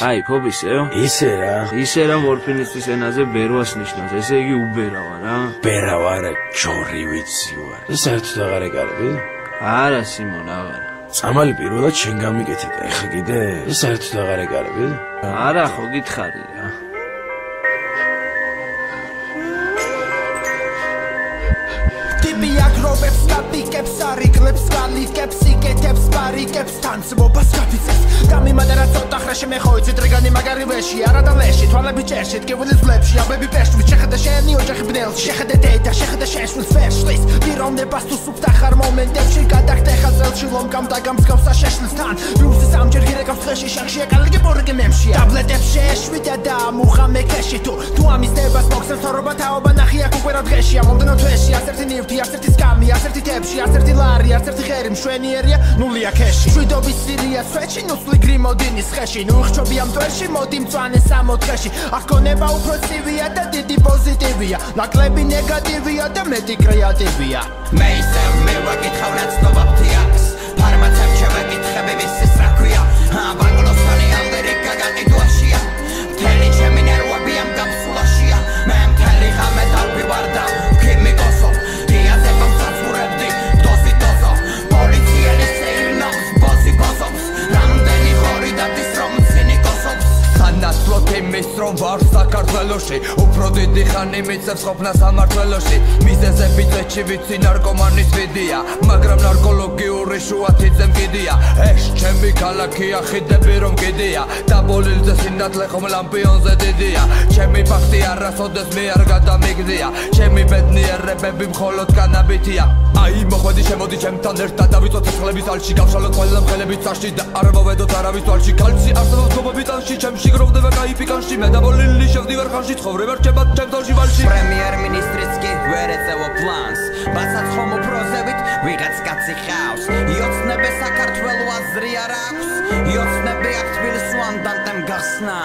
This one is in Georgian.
აი, ფობისეო? ისე რა. ისე რა მორფინისტის ენაზე ბერვას ნიშნავს, ესე იგი უბერავა რა. ბერავა რა, ჯორი ვიცი ვარ. ეს საერთოდ აღარ ეკარები? არა, სიმონ, აღარა. წამალი პირველად შენ გამიკეთე და ეხა კიდე ეს საერთოდ აღარ ეკარები? არა, ხო გითხარი რა. ტიპი აგრობებს კაპიკებს არიკლებს გალიკებს იკეთებს პარიკებს თანცმობას გაფიცეს ხრაში მე ხო იცი დრეგანი მაგარი ვეში არა და ლეში თვალები ჭერში ტკივილი ზლებში აბები პეშტვი შეხედა შენი ოჯახი ბნელში შეხედა დედა შეხედა შეშვილს ფერშლის პიროვნებას თუ სუფთა ხარ მომენტებში გადახტე ხაზელში ლომკამ და გამსკავსა შეშლის თან რუსი სამჯერ გირეკავს ხეში შახში ეკალიგე პორიგე მემში ტაბლეტებს შეშვიდა და მუხა მეკეში თუ თუ ამის ნებას მოგცემ თორობა თაობა ნახი აქ უკვე რა დღეში ამოდენო თვეში ასერთი ნივთი ასერთი სკამი ასერთი თებში ასერთი ლარი ასერთი ხერი მშვენიერია ნულია ქეში. შვიდობის სირია სვეჩი ნუსლი გრიმოდინის ხეში. ნუ ხჩობი ამ თვეში მოდი მწვანე სამოთხეში აქ გონება უფრო ცივია და დიდი პოზიტივია. ნაკლები ნეგატივია და მეტი კრეატივია. მე ისე მე ვაკითხავ რაც საქართველოში უფრო დიდი ხანი მიწევს ყოფნა სამართლოში მიზეზები წეჩი ვიცი ნარკომანის ვიდია მაგრამ ნარკოლოგიური შუათიძე მგიდია ეს ჩემი ქალაქია ხიდები რომ გიდია და ბოლილზე სინათლე ხომ ლამპიონზე დიდია ჩემი ფაქტი არასოდეს მე არ გადამიგდია ჩემი ბედნიერებები მხოლოდ განაბითია აი მოხვედი შემოდი ჩემთან ერთად დავიწოთ ცხრების ალში გავშალოთ ყველა მხელები წაში და არ მოვედოთ არავის თვალში კალცი არსებობს გობები ტანში ჩემში გროვდება кай პიკანში მე და ბოლილი შევდივარ ქარხანში ცხოვრება რჩება ჩემთან ჟივალში პრემიერ-მინისტრიც კი ვერ ეწევა პლანს ბასაცხომ უფროზებით ვიღაც კაცი ხავს იოცნები საქართველოს აზრი არ აქვს. იოცნები აქ თბილისს უანდანტემ გახსნა.